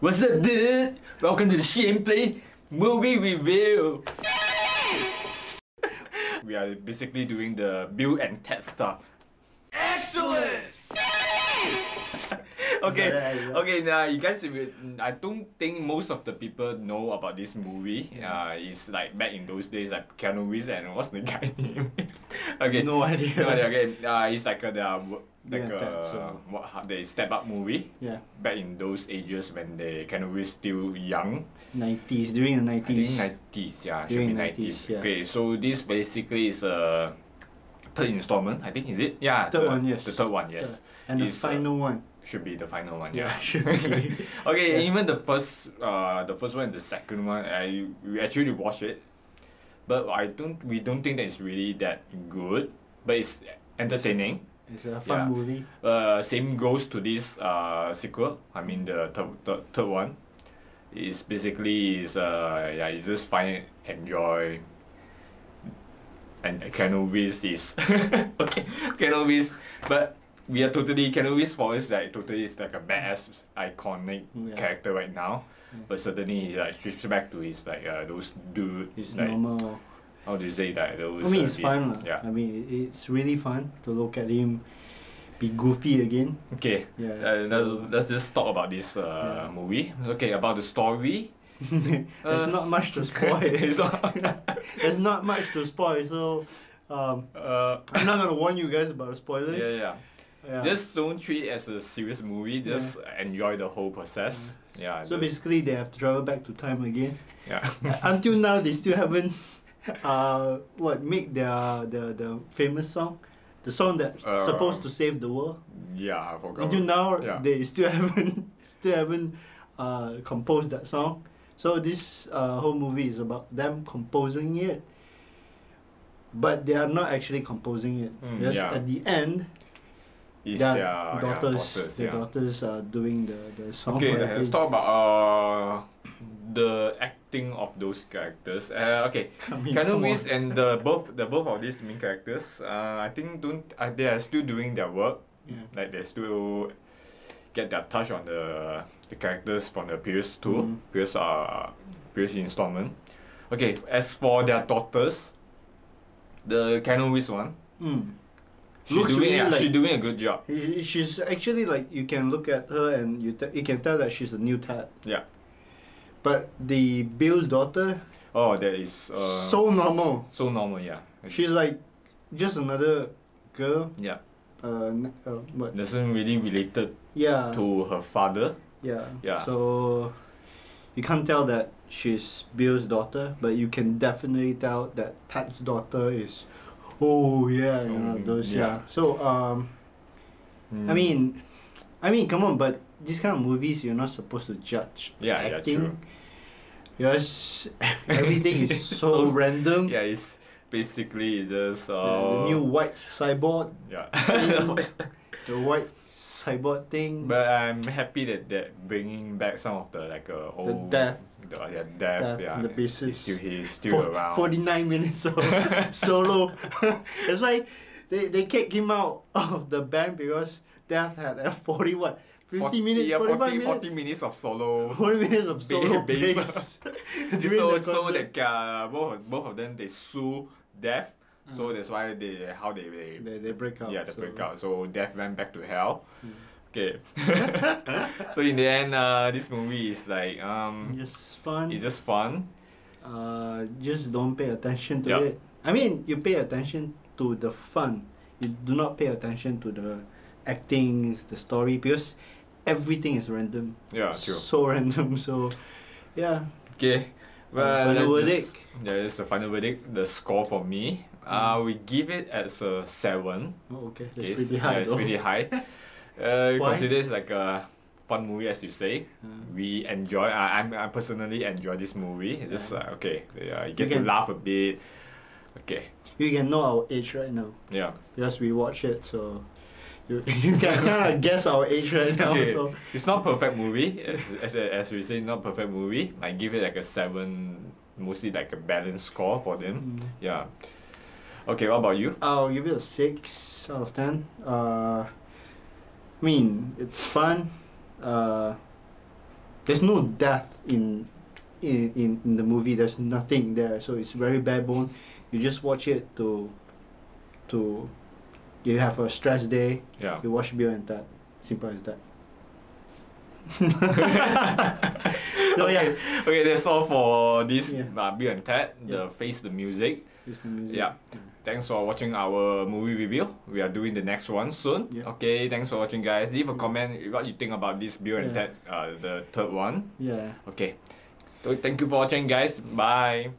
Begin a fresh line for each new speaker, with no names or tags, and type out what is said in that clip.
What's up, dude? Welcome to the ShinPlay Movie Review. we are basically doing the Bill and Ted stuff.
Excellent!
okay, okay. Now you guys, I don't think most of the people know about this movie. Uh, it's like back in those days, like Keanu Reeves and what's the guy name? okay,
No idea.
no idea. Okay, uh, it's like a the like
Yeah,
a
uh,
what they step up movie.
Yeah,
Back in those ages when they Keanu Reeves still young.
90s, during the 90s.
nineties, yeah, should
During
be
90s,
nineties.
yeah.
Okay, so this basically is a third installment. I think is it? Yeah,
Third
the,
one, yes.
The third one, yes.
And the
It's, uh,
final one.
should be the final one.
Yeah,
Yeah.
should be.
okay,
Yeah.
even the first, uh, the first one and the second one, I we actually watched it, but I don't. We don't think that it's really that good, but it's entertaining.
It's a fun
Yeah.
movie.
Uh, same goes to this uh sequel. I mean the third, third, third one. It's basically is uh yeah it's just fine enjoy. And Reeves is okay Reeves, but we are totally Reeves for us like totally is like a badass iconic
Yeah.
character right now,
Yeah.
but suddenly he like switched back to his like uh those dude
It's
like
normal.
How do you say that those.
I mean, it's fun.
Yeah.
I mean, it's really fun to look at him be goofy again.
Okay.
Yeah.
Uh,
so-
let's, let's just talk about this uh,
Yeah.
movie. Okay, about the story.
There's
Uh,
not much to spoil.
it's not.
There's not much to spoil, so um,
uh,
I'm not gonna warn you guys about the spoilers.
yeah, yeah.
Yeah.
Just don't treat it as a serious movie. Just enjoy the whole process. Yeah.
so
just-
basically, they have to travel back to time again.
yeah.
Until now, they still haven't uh what make their the the famous song, the song that's
Uh,
supposed to save the world.
yeah, I forgot.
Until now,
Yeah.
they still haven't still haven't uh composed that song. So this uh whole movie is about them composing it, but they are not actually composing it.
Mm,
Just
yeah.
at the end,
It's
their
their yeah,
daughters,
daughters,
their
yeah.
daughters are doing the the song.
Okay, let's talk about uh, the acting of those characters. Uh, okay,
I mean,
Keanu
come
Reeves
on.
and the both the both of these main characters, uh, I think don't uh, they are still doing their work.
Yeah.
Like they still get their touch on the the characters from the previous two,
Mhm.
previous uh previous installment. Okay, as for their daughters, the Reeves one,
Mm.
she doing
really like-
she doing a good job.
She's actually like you can look at her and you you can tell that she's a new Ted.
Yeah.
But the Bill's daughter,
Oh, that is uh,
so normal.
so normal. Yeah,
She's like just another girl.
yeah
Uh, n- uh what?
doesn't really related
Yeah.
to her father.
Yeah.
Yeah.
So you can't tell that she's Bill's daughter, but you can definitely tell that Ted's daughter is. Oh yeah, you know
Mm,
those
yeah.
yeah. So um,
Mm.
I mean, I mean, come on, but these kind of movies you're not supposed to judge
Yeah, yeah,
acting.
true.
Because everything is so,
So-
random.
yeah, it's basically it's just
The-
uh,
the new white cyborg,
yeah.
the white cyborg thing.
but I'm happy that they're bringing back some of the like uh, old the
death.
the, yeah, death,
Death,
yeah.
the basis.
still he's still
For-
around.
49 minutes of solo. That's why they, they kicked him out of the band because Death had a 40 what? 50
40
minutes,
yeah,
45
40,
minutes?
40 minutes of solo.
40 minutes of solo
bass.
bass.
so
the
so that uh, both of, both of them they sue Death. So that's why they how they, they
they, they break up.
yeah the
so-
breakout. So Death went back to hell.
Mm.
Okay. so in the end, uh, this movie is like um,
Just fun.
it's just fun.
uh, just don't pay attention to
Yup.
it. I mean, you pay attention to the fun. You do not pay attention to the acting, the story, because everything is random.
Yeah, true.
So random. So, yeah.
Okay. Well,
final verdict.
just- yeah, that's the final verdict. The score for me, uh, we give it as a seven.
Oh, okay. That's
Okay,
pretty
yeah,
high.
it's
though.
pretty high. Uh, consider it's like a fun movie, as you say.
Uh,
We enjoy. I, I'm, I personally enjoy this movie. It's Just uh, okay. Yeah, you get
You
to
can-
laugh a bit. Okay.
you can know our age right now
Yeah.
because we watch it. So, you, you can kind of guess our age right now.
Okay.
So,
It's not perfect movie. As, as, as we say, not perfect movie. I give it like a seven, mostly like a balanced score for them.
mm.
Yeah. Okay, what about you?
I'll give it a six out of ten. Uh, I mean, it's fun. Uh, there's no death in in, in in the movie. There's nothing there, so it's very bare bone. You just watch it to to you have a stress day.
Yeah.
You watch Bill and Ted. Simple as that. so
okay.
yeah,
Okay, that's all for this
Yeah.
uh, Bill and Ted, the Face the Music.
it's the music.
Yeah. Thanks for watching our movie review. We are doing the next one soon.
Yeah.
Okay, thanks for watching, guys. Leave a comment what you think about this Bill and
Yeah.
Ted, uh, the third one.
Yeah.
Okay. So thank you for watching, guys. Bye.